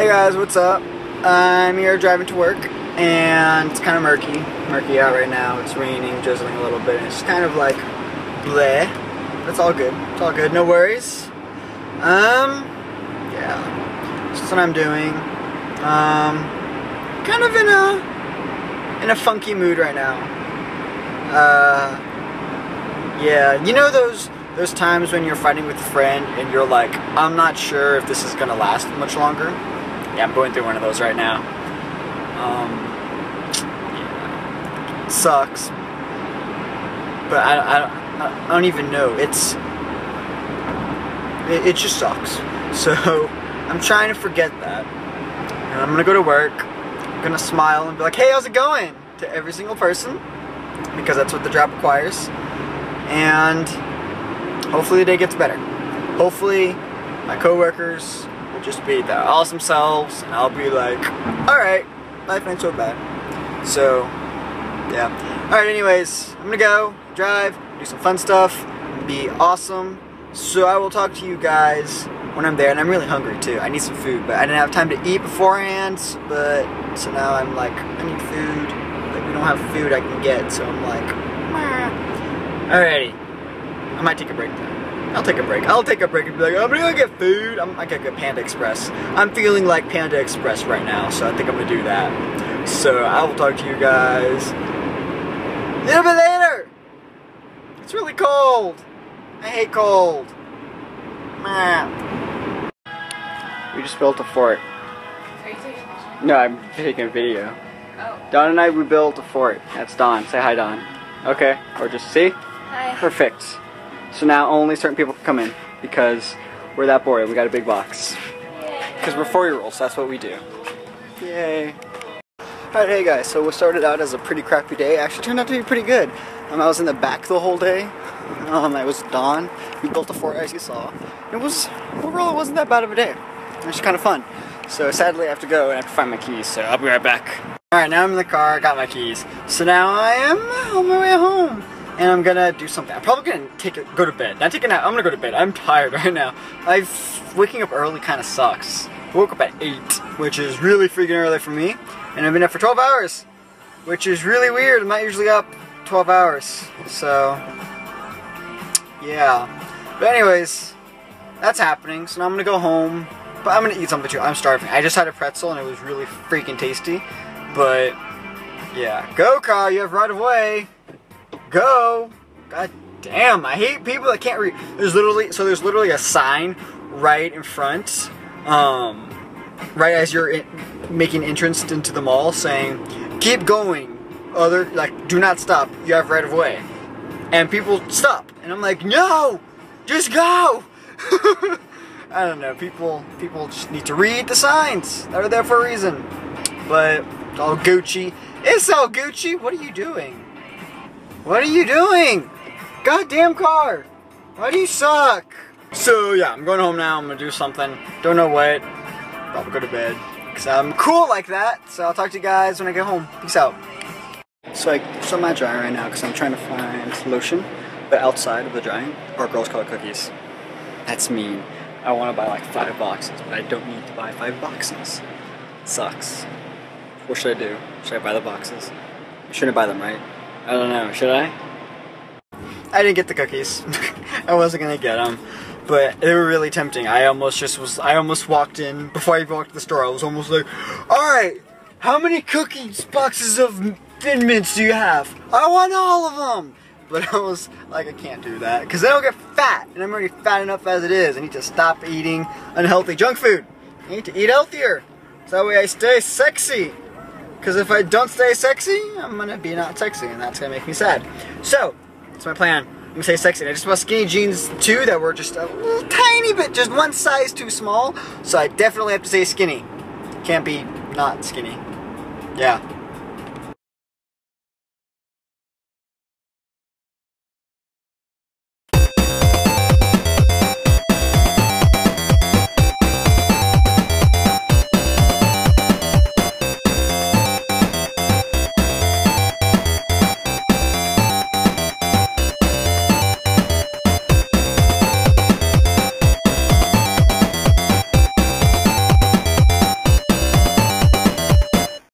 Hey guys, what's up? I'm here driving to work and it's kind of murky. Murky out right now. It's raining, drizzling a little bit. and It's kind of like bleh. But it's all good. It's all good. No worries. Um, yeah. That's what I'm doing. Um, kind of in a in a funky mood right now. Uh, yeah. You know those those times when you're fighting with a friend and you're like, I'm not sure if this is gonna last much longer. Yeah, I'm going through one of those right now. Um, yeah. Sucks, but I, I, I don't even know. It's it, it just sucks. So I'm trying to forget that. And I'm gonna go to work. I'm gonna smile and be like, "Hey, how's it going?" to every single person because that's what the job requires. And hopefully the day gets better. Hopefully my coworkers just be their awesome selves and I'll be like, alright, life ain't so bad. So, yeah. Alright, anyways, I'm gonna go, drive, do some fun stuff, be awesome. So I will talk to you guys when I'm there, and I'm really hungry too. I need some food, but I didn't have time to eat beforehand, but so now I'm like, I need food. Like, we don't have food I can get, so I'm like, Meh. Alrighty. I might take a break. I'll take a break. I'll take a break and be like, I'm gonna go get food. I'm I gotta go Panda Express. I'm feeling like Panda Express right now, so I think I'm gonna do that. So I will talk to you guys a little bit later. It's really cold. I hate cold. We just built a fort. Are you taking a picture? No, I'm taking a video. Oh. Dawn and I, we built a fort. That's Dawn. Say hi, Dawn. Okay. Or just see? Hi. Perfect. So now only certain people can come in because we're that bored. We got a big box. Because we're four-year-olds, that's what we do. Yay. Alright, hey guys, so what started out as a pretty crappy day actually turned out to be pretty good. Um, I was in the back the whole day. Um, I was Dawn. We built a fort as you saw. It was, overall, it wasn't that bad of a day. It was kind of fun. So sadly I have to go and I have to find my keys, so I'll be right back. Alright, now I'm in the car, got my keys. So now I am on my way home. And I'm gonna do something. I'm probably gonna take a, go to bed. Not take a nap, I'm gonna go to bed. I'm tired right now. I've, waking up early kinda sucks. Woke up at 8, which is really freaking early for me. And I've been up for 12 hours, which is really weird. I'm not usually up 12 hours. So, yeah. But anyways, that's happening. So now I'm gonna go home. But I'm gonna eat something too. I'm starving. I just had a pretzel and it was really freaking tasty. But yeah, go car. You have right of way. Go. God damn. I hate people that can't read. There's literally so there's literally a sign right in front. Um, right as you're in, making entrance into the mall saying, "Keep going." Other like, do not stop. You have right of way. And people stop, and I'm like, "No, just go." I don't know. People people just need to read the signs. They're there for a reason. But all Gucci. It's all Gucci. What are you doing? What are you doing? Goddamn car. Why do you suck? So yeah, I'm going home now. I'm gonna do something. Don't know what. Probably go to bed. Cause I'm cool like that. So I'll talk to you guys when I get home. Peace out. So I so I'm not right now because I'm trying to find lotion, but outside of the drying are Girl Scout cookies. That's mean. I want to buy like five boxes, but I don't need to buy five boxes. Sucks. What should I do? Should I buy the boxes? Shouldn't buy them, right? I don't know. Should I? I didn't get the cookies. I wasn't gonna get them, but they were really tempting. I almost just was. I almost walked in before I walked to the store. I was almost like, "All right, how many cookies boxes of Thin Mints do you have? I want all of them." But I was like, I can't do that because then I'll get fat, and I'm already fat enough as it is. I need to stop eating unhealthy junk food. I need to eat healthier, so that way I stay sexy. Because if I don't stay sexy, I'm gonna be not sexy, and that's gonna make me sad. So, that's my plan. I'm gonna stay sexy. And I just bought skinny jeans too that were just a little tiny bit, just one size too small. So I definitely have to stay skinny. Can't be not skinny. Yeah.